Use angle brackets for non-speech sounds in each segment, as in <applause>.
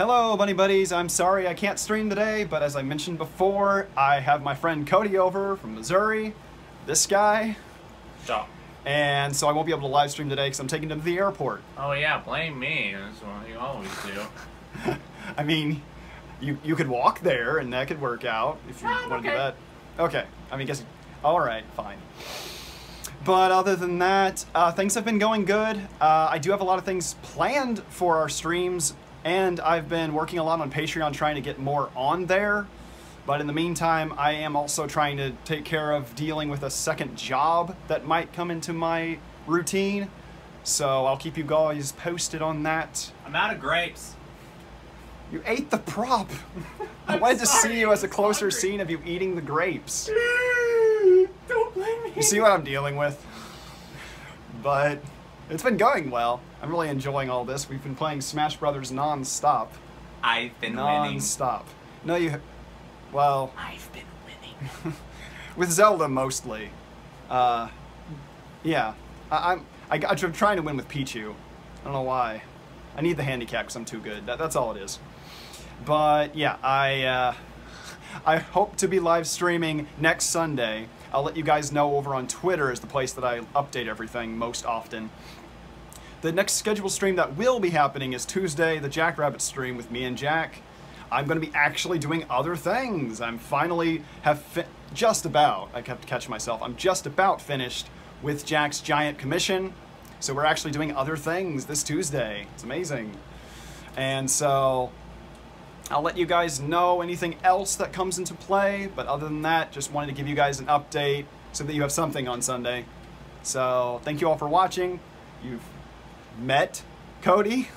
Hello, Bunny Buddies. I'm sorry I can't stream today, but as I mentioned before, I have my friend Cody over from Missouri, this guy, Stop. and so I won't be able to live stream today because I'm taking him to the airport. Oh yeah, blame me. That's what you always do. <laughs> I mean, you you could walk there and that could work out if you Ah, want to do that. Okay. I mean, guess. All right, fine. But other than that, uh, things have been going good. Uh, I do have a lot of things planned for our streams, and I've been working a lot on Patreon trying to get more on there. But in the meantime, I am also trying to take care of dealing with a second job that might come into my routine. So I'll keep you guys posted on that. I'm out of grapes. You ate the prop. <laughs> I wanted to see you as a closer hungry. scene of you eating the grapes. Don't blame me. You see what I'm dealing with? But it's been going well. I'm really enjoying all this. We've been playing Smash Brothers non-stop. I've been winning. Non-stop. No, you... Well, I've been winning. <laughs> with Zelda mostly. Uh, yeah. I, I'm, I, I'm trying to win with Pichu. I don't know why. I need the handicap because I'm too good. That, that's all it is. But yeah, I uh, <laughs> I hope to be live streaming next Sunday. I'll let you guys know over on Twitter is the place that I update everything most often. The next scheduled stream that will be happening is Tuesday, the Jackrabbit stream with me and Jak. I'm going to be actually doing other things. I'm finally have fi- just about. I kept catching myself. I'm just about finished with Jak's giant commission. So we're actually doing other things this Tuesday. It's amazing. And so I'll let you guys know anything else that comes into play. But other than that, just wanted to give you guys an update so that you have something on Sunday. So thank you all for watching. You've met Cody.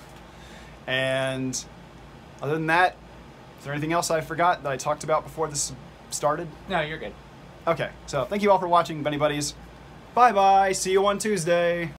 And other than that, is there anything else I forgot that I talked about before this started? No, you're good. Okay, so thank you all for watching, Bunny Buddies. Bye bye. See you on Tuesday.